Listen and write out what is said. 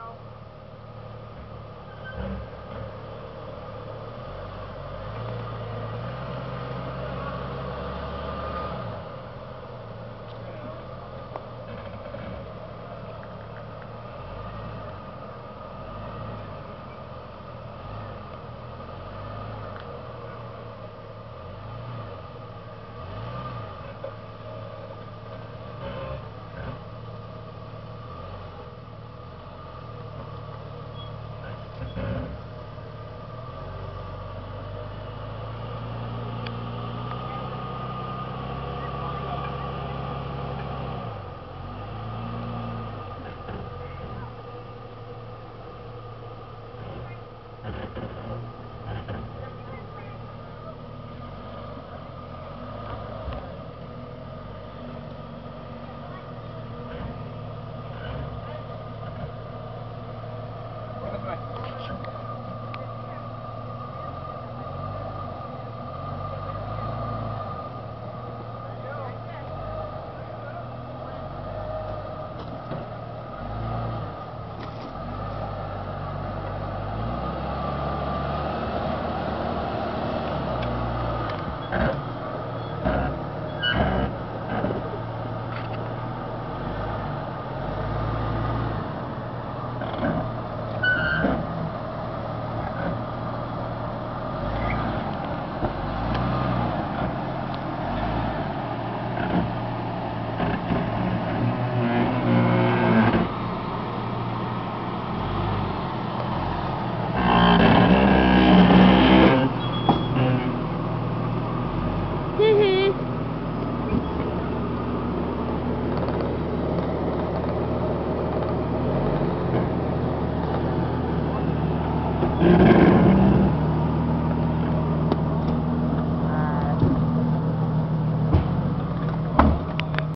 know.